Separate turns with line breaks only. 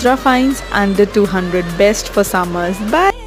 Ultra finds under 200 best for summers. Bye.